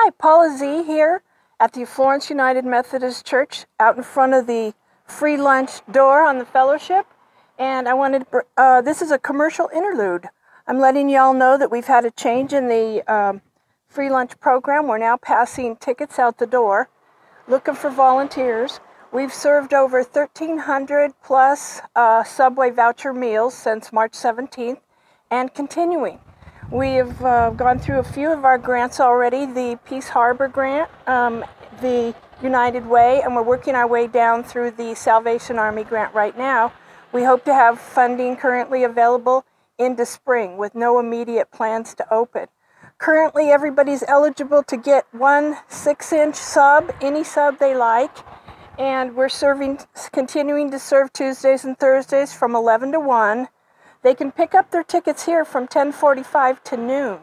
Hi, Paula Z here at the Florence United Methodist Church out in front of the free lunch door on the fellowship. And I wanted, uh, this is a commercial interlude. I'm letting y'all know that we've had a change in the um, free lunch program. We're now passing tickets out the door, looking for volunteers. We've served over 1,300 plus uh, Subway voucher meals since March 17th and continuing. We've uh, gone through a few of our grants already the Peace Harbor grant, um, the United Way, and we're working our way down through the Salvation Army grant right now. We hope to have funding currently available into spring with no immediate plans to open. Currently, everybody's eligible to get one six inch sub, any sub they like, and we're serving, continuing to serve Tuesdays and Thursdays from 11 to 1. They can pick up their tickets here from 1045 to noon.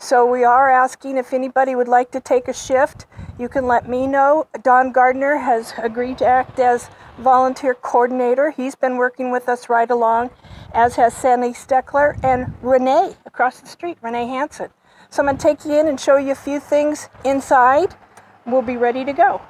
So we are asking if anybody would like to take a shift. You can let me know. Don Gardner has agreed to act as volunteer coordinator. He's been working with us right along, as has Sandy Steckler and Renee across the street, Renee Hanson. So I'm going to take you in and show you a few things inside. We'll be ready to go.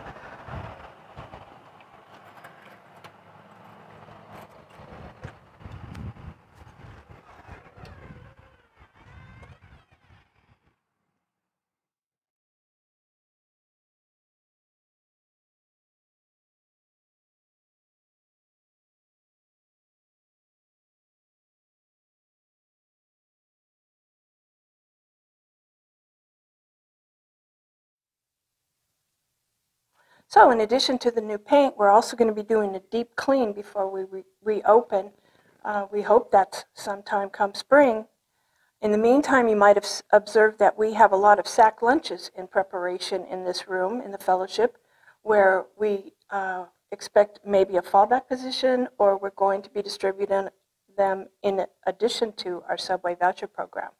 So in addition to the new paint, we're also going to be doing a deep clean before we re reopen. Uh, we hope that's sometime come spring. In the meantime, you might have observed that we have a lot of sack lunches in preparation in this room in the fellowship where we uh, expect maybe a fallback position or we're going to be distributing them in addition to our Subway voucher program.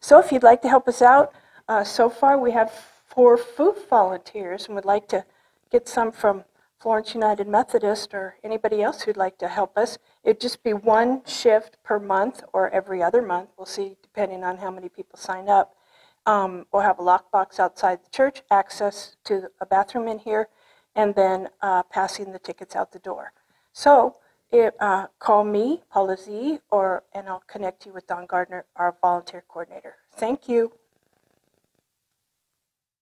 So if you'd like to help us out, uh, so far we have four food volunteers and would like to get some from Florence United Methodist or anybody else who'd like to help us. It'd just be one shift per month or every other month. We'll see, depending on how many people sign up. Um, we'll have a lockbox outside the church, access to a bathroom in here, and then uh, passing the tickets out the door. So it, uh, call me, Paula Z, or, and I'll connect you with Don Gardner, our volunteer coordinator. Thank you.